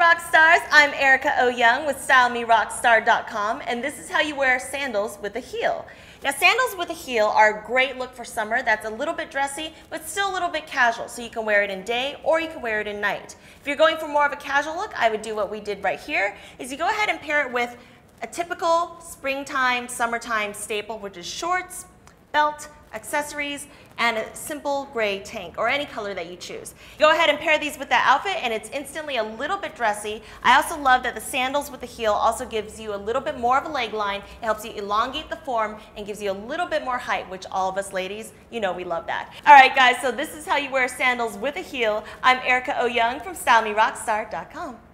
rock stars. I'm Erica O'Young with StyleMeRockstar.com, and this is how you wear sandals with a heel. Now, sandals with a heel are a great look for summer. That's a little bit dressy, but still a little bit casual. So you can wear it in day or you can wear it in night. If you're going for more of a casual look, I would do what we did right here, is you go ahead and pair it with a typical springtime, summertime staple, which is shorts, belt, accessories, and a simple gray tank or any color that you choose. Go ahead and pair these with that outfit and it's instantly a little bit dressy. I also love that the sandals with the heel also gives you a little bit more of a leg line. It helps you elongate the form and gives you a little bit more height, which all of us ladies, you know we love that. All right guys, so this is how you wear sandals with a heel. I'm Erica O'Young Young from StyleMeRockstar.com.